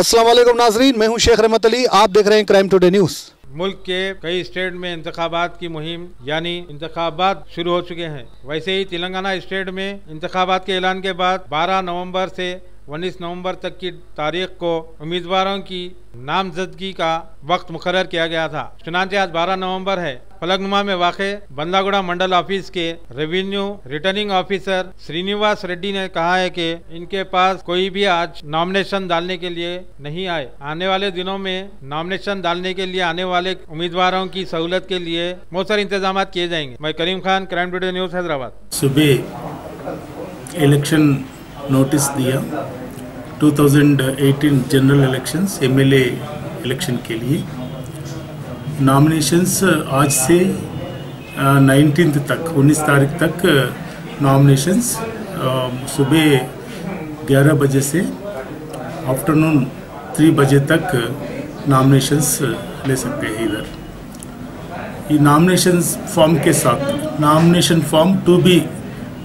वालेकुम नाजरीन, मैं हूँ शेख रहमत अली, आप देख रहे हैं क्राइम टुडे न्यूज़। मुल्क के कई स्टेट में इंतबात की मुहिम, यानी इंतबात शुरू हो चुके हैं। वैसे ही तेलंगाना स्टेट में इंतबात के ऐलान के बाद 12 नवंबर से उन्नीस नवंबर तक की तारीख को उम्मीदवारों की नामजदगी का वक्त मुकर किया गया था। चुनाचे आज 12 नवंबर है। फलकनुमा में वाक़। बंदागुड़ा मंडल ऑफ़िस के revenue returning officer Srinivas Reddy ने कहा है कि इनके पास कोई भी आज नॉमिनेशन डालने के लिए नहीं आए। आने वाले दिनों में नॉमिनेशन डालने के लिए आने वाले उम्मीदवारों की सहूलत के लिए बहुत सारे इंतज़ाम किए जाएँगे। मैं Karim Khan, crime today news, Hyderabad. सुबह इलेक्शन नोटिस दिया। 2018 जनरल इलेक्शंस, एमएलए इलेक्शन के लिए। नॉमिनेशंस आज से नाइनटीन तक 19 तारीख तक नॉमिनेशंस सुबह 11 बजे से आफ्टरनून 3 बजे तक नॉमिनेशंस ले सकते हैं इधर। ये नॉमिनेशन फॉर्म के साथ nomination form two B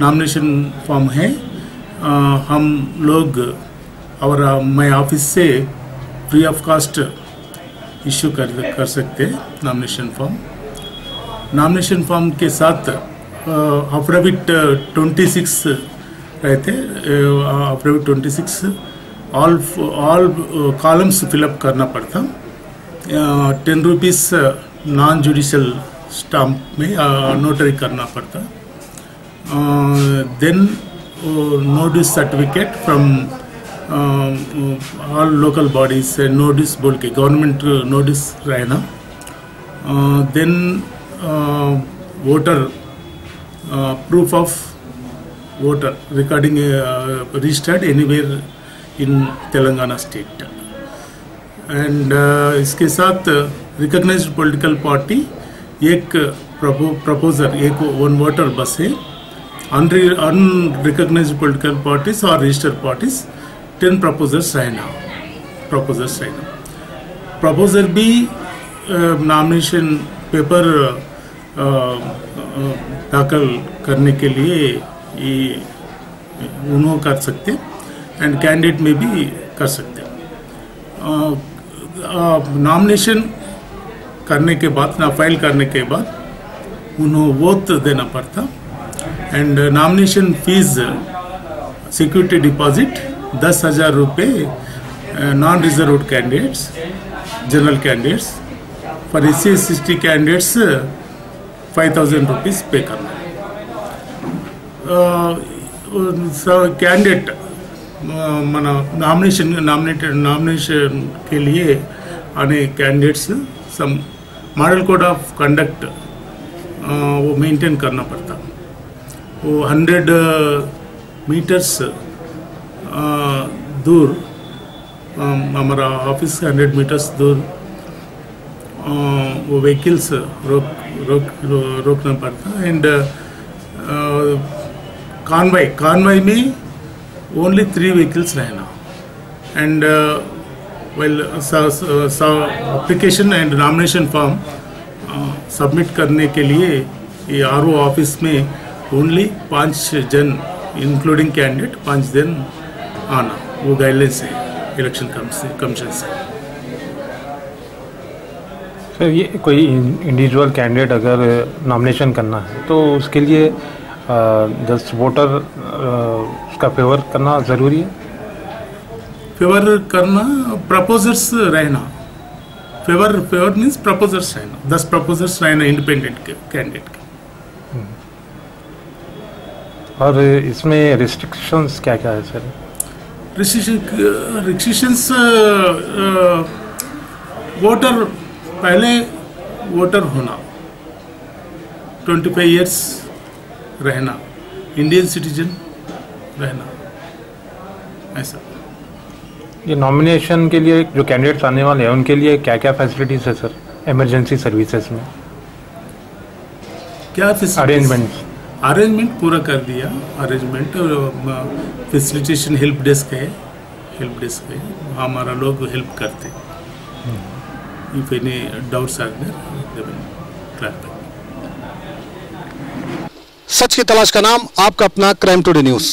nomination form है। आ, हम लोग और मैं ऑफ़िस से फ्री ऑफ़ कास्ट इश्यू कर कर सकते हैं नॉमिनेशन फॉर्म नॉमिनेशन फॉर्म के साथ अफिडेविट ट्वेंटी सिक्स रहते affidavit twenty six all all columns fill up करना पड़ता। Ten rupees non judicial stamp में नोटरी करना पड़ता। Then notice certificate from all local bodies से नोटिस बोल के गवर्नमेंट नोटिस रहना then voter proof of voter recording registered anywhere in Telangana state and इसके साथ रिकग्नाइज्ड पॉलिटिकल पार्टी एक प्रपोजर एक वन वोटर बस है unrecognized political पार्टीज़ और रजिस्टर्ड parties 10 proposers रहना proposers रहना proposer भी नॉमिनेशन पेपर दाखिल करने के लिए ये उन्होंने कर सकते एंड कैंडिडेट में भी कर सकते नॉमिनेशन करने के बाद, ना फ़ाइल करने के बाद उन्होंने वोट देना पड़ता। And nomination fees security deposit दस हजार रुपये non reserve candidates general candidates for S C S T candidates five thousand rupees pay करना कैंडिडेट మన నామినేషన్ నామినేటెడ్ నామినేషన్ के लिए आने candidates some model code of conduct वो मेंटेन करना पड़ता वो हंड्रेड मीटर्स दूर हमारा ऑफ़िस हंड्रेड मीटर्स दूर वो व्हीकल्स रोक रोक रोकना पड़ता एंड कॉन्वाई कॉन्वाई में ओनली थ्री व्हीकल्स रहना and well application and nomination form submit करने के लिए ये आर ऑफ़िस में ओनली पाँच जन इंक्लूडिंग कैंडिडेट पाँच जन आना वो गाइडलाइंस है इलेक्शन कमीशन से सर ये कोई इंडिविजुअल कैंडिडेट अगर नॉमिनेशन करना है तो उसके लिए जस्ट वोटर उसका फेवर करना ज़रूरी है? फेवर करना प्रपोजर्स रहना। फेवर फेवर मीन्स प्रपोजर्स रहना। दस प्रपोजर्स रहना इंडिपेंडेंट के कैंडिडेट के। और इसमें रिस्ट्रिक्शंस क्या क्या है सर? रिस्ट्रिक्शंस वोटर पहले वोटर होना 25 इयर्स रहना इंडियन सिटीजन रहना ऐसा। ये नॉमिनेशन के लिए जो कैंडिडेट्स आने वाले हैं उनके लिए क्या क्या फैसिलिटीज़ है सर इमरजेंसी सर्विसेज़ में। क्या अरेंजमेंट अरेंजमेंट पूरा कर दिया। अरेंजमेंट फैसिलिटेशन हेल्प डेस्क है। हेल्प डेस्क है हमारा लोग हेल्प करते if any doubts are there सच की तलाश का नाम आपका अपना क्राइम टुडे न्यूज़